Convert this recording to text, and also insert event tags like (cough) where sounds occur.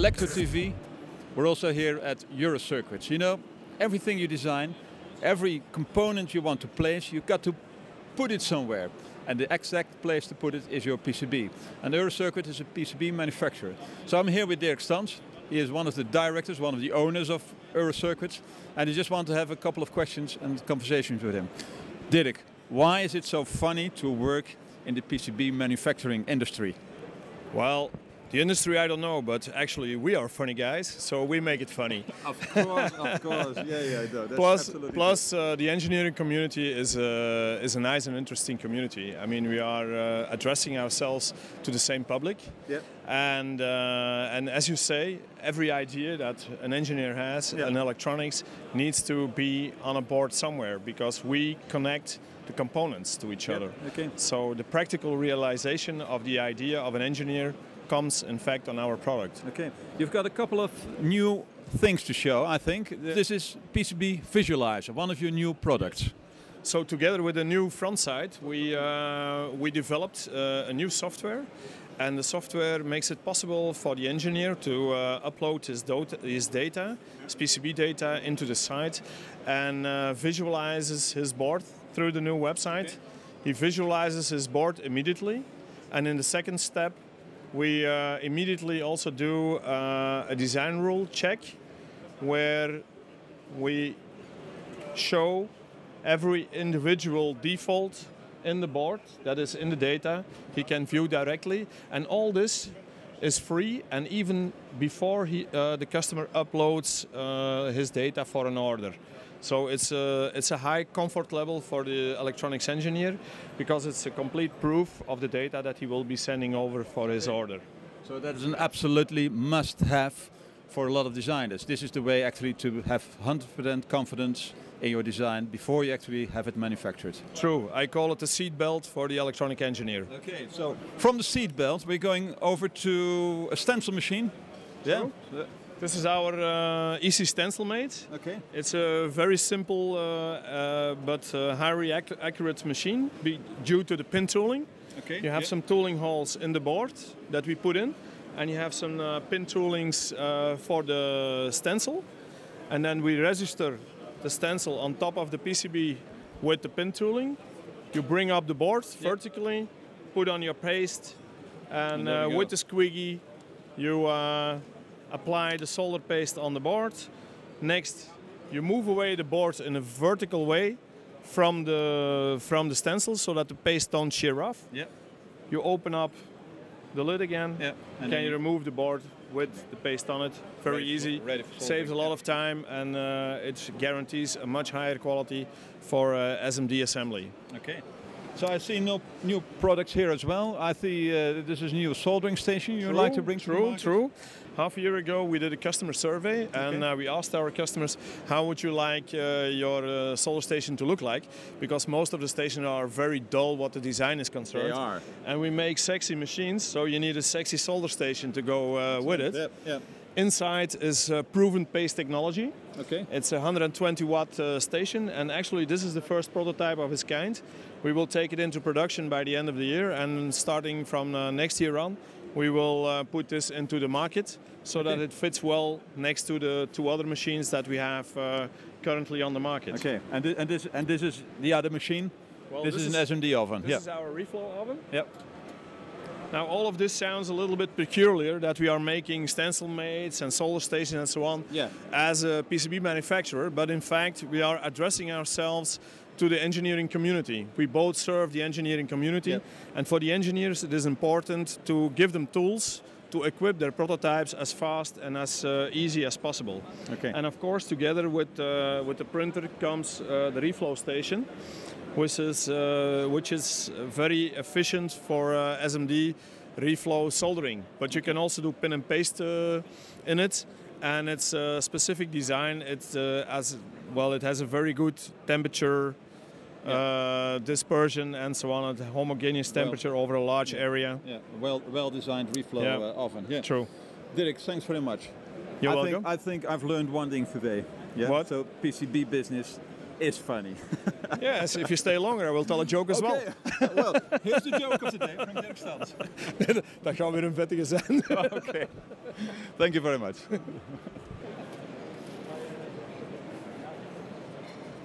Elektor TV. We're also here at Eurocircuits. You know, everything you design, every component you want to place, you've got to put it somewhere. And the exact place to put it is your PCB. And Eurocircuit is a PCB manufacturer. So I'm here with Dirk Stans. He is one of the directors, one of the owners of Eurocircuits. And I just want to have a couple of questions and conversations with him. Dirk, why is it so funny to work in the PCB manufacturing industry? Well, the industry, I don't know, but actually we are funny guys, so we make it funny. (laughs) of course, of course, yeah, yeah, no, that's plus, absolutely plus uh, the engineering community is a, is a nice and interesting community. I mean, we are uh, addressing ourselves to the same public. Yeah. And, uh, and as you say, every idea that an engineer has Yeah. in electronics needs to be on a board somewhere because we connect the components to each Yeah, other. okay. So the practical realization of the idea of an engineer comes in fact on our product. Okay, you've got a couple of new things to show, I think. This is PCB Visualizer, one of your new products. So together with the new front side, we uh, we developed uh, a new software, and the software makes it possible for the engineer to uh, upload his, his data, his PCB data, into the site, and uh, visualizes his board through the new website. He visualizes his board immediately, and in the second step, we uh, immediately also do uh, a design rule check, where we show every individual default in the board that is in the data he can view directly and all this is free and even before he, uh, the customer uploads uh, his data for an order so it's a, it's a high comfort level for the electronics engineer because it's a complete proof of the data that he will be sending over for his order So that is an absolutely must-have for a lot of designers. This is the way actually to have 100% confidence in your design before you actually have it manufactured. true i call it the seat belt for the electronic engineer Okay, so from the seat belt we're going over to a stencil machine. Yeah. This is our uh, easy stencil mate. Okay. It's a very simple uh, uh, but uh, highly ac- accurate machine be, due to the pin tooling. Okay. You have some tooling holes in the board that we put in, and you have some uh, pin toolings uh, for the stencil. And then we register the stencil on top of the PCB with the pin tooling. You bring up the board vertically, put on your paste, and uh, with the squeegee, you uh, apply the solder paste on the board. Next, you move away the board in a vertical way from the from the stencil so that the paste don't shear off. Yeah. You open up the lid again. Yeah. And Can then you remove the board with the paste on it? Very Ready for- easy. ready for Saves a lot yeah. of time and uh, it guarantees a much higher quality for uh, SMD assembly. Okay. So I see no new products here as well. I see uh, this is a new soldering station you like to bring to the true, market? true. Half a year ago, we did a customer survey, and uh, we asked our customers, "How would you like uh, your uh, solder station to look like?" Because most of the stations are very dull, what the design is concerned. They are. And we make sexy machines, so you need a sexy solder station to go uh, with it. Yeah. Yeah. Inside is uh, proven paste technology. Okay. It's a 120 watt uh, station, and actually, this is the first prototype of its kind. We will take it into production by the end of the year, and starting from uh, next year on, we will uh, put this into the market so that it fits well next to the two other machines that we have uh, currently on the market. Okay. And, thi- and this and this is the other machine. Well, this, is an SMD oven. This yeah. is our reflow oven. Yep. Now, all of this sounds a little bit peculiar that we are making stencil mates and solder stations and so on Yeah. as a PCB manufacturer, but in fact, we are addressing ourselves to the engineering community. We both serve the engineering community, Yep. and for the engineers, it is important to give them tools to equip their prototypes as fast and as uh, easy as possible. Okay. And of course, together with uh, with the printer comes uh, the reflow station, which is uh, which is very efficient for uh, SMD reflow soldering. But you can also do pin and paste uh, in it, and it's a specific design. It's uh, as well. It has a very good temperature. Uh, dispersion and so on, a homogeneous temperature over a large area. Yeah. Well well designed reflow Yeah. uh, oven. Yeah. True. Dirk, thanks very much. You're I welcome. Think, I think I've learned one thing today. Yeah. What? So PCB business is funny. (laughs) yes, if you stay longer, I will tell a joke as Okay. (laughs) well. well, here's the joke of the day from Dirk Stans. (laughs) Dat gaat weer een vettige zijn. okay. Thank you very much.